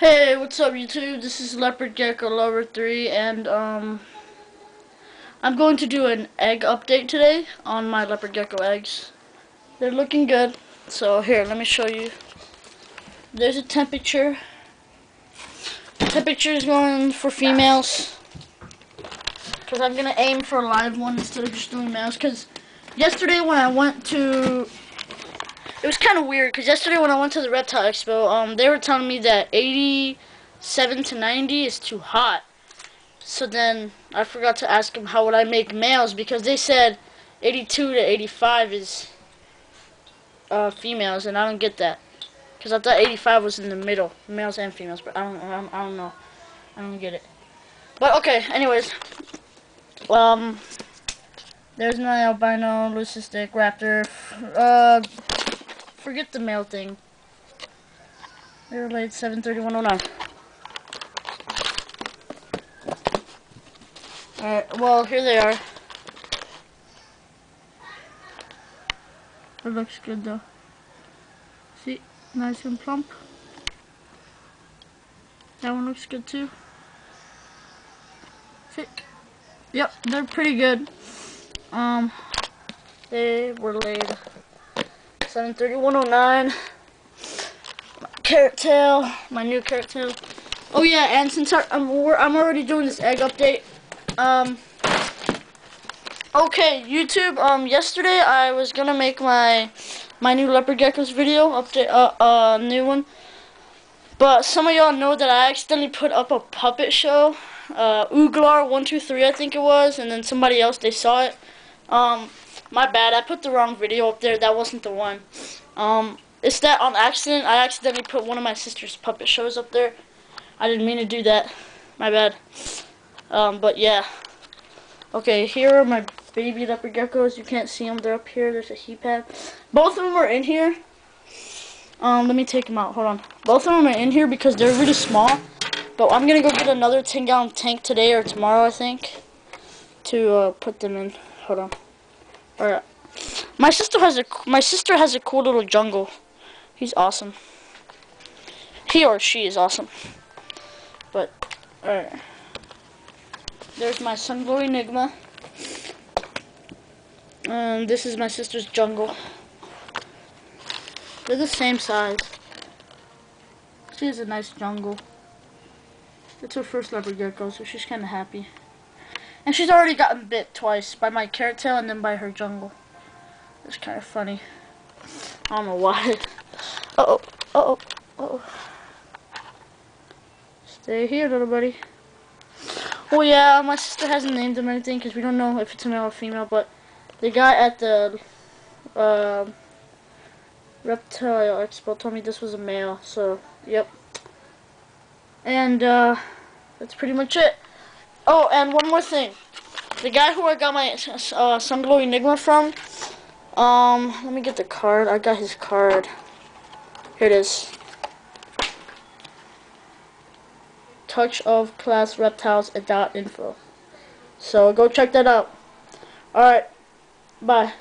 Hey, what's up YouTube? This is Leopard Gecko Lover 3 and um I'm going to do an egg update today on my Leopard Gecko eggs. They're looking good. So here, let me show you. There's a temperature. Temperature is going for females. Because I'm going to aim for a live one instead of just doing males. Because yesterday when I went to it was kind of weird because yesterday when I went to the reptile expo, um, they were telling me that 87 to 90 is too hot. So then I forgot to ask them how would I make males because they said 82 to 85 is uh, females, and I don't get that because I thought 85 was in the middle, males and females, but I don't, I don't, I don't know, I don't get it. But okay, anyways, um, there's my albino leucistic raptor. Uh, Forget the male thing. They were late 73109. Alright, well, here they are. It looks good though. See, nice and plump. That one looks good too. See? Yep, they're pretty good. Um, they were laid 73109. Carrot tail, my new carrot tail. Oh yeah, and since I'm, I'm already doing this egg update, um, okay, YouTube, um, yesterday I was gonna make my, my new leopard geckos video, update, uh, uh, new one, but some of y'all know that I accidentally put up a puppet show, uh, Ooglar123 I think it was, and then somebody else, they saw it, um, my bad, I put the wrong video up there. That wasn't the one. Um, it's that on accident. I accidentally put one of my sister's puppet shows up there. I didn't mean to do that. My bad. Um, but yeah. Okay, here are my baby leopard geckos. You can't see them. They're up here. There's a heat pad. Both of them are in here. Um, let me take them out. Hold on. Both of them are in here because they're really small. But I'm going to go get another 10 gallon tank today or tomorrow, I think. To uh, put them in. Hold on. Alright. My sister has a my sister has a cool little jungle. He's awesome. He or she is awesome. But alright. There's my Sunglow Enigma. Um, this is my sister's jungle. They're the same size. She has a nice jungle. It's her first leopard gecko, so she's kind of happy. And she's already gotten bit twice by my carrot tail and then by her jungle. It's kind of funny. I don't know why. Uh oh, uh oh, uh oh. Stay here, little buddy. Oh yeah, my sister hasn't named him anything because we don't know if it's a male or female, but the guy at the uh, reptile expo told me this was a male, so yep. And uh, that's pretty much it. Oh, and one more thing. The guy who I got my uh, Sunglow Enigma from, um, let me get the card. I got his card. Here it is. Touch of Class Reptiles dot info. So go check that out. Alright. Bye.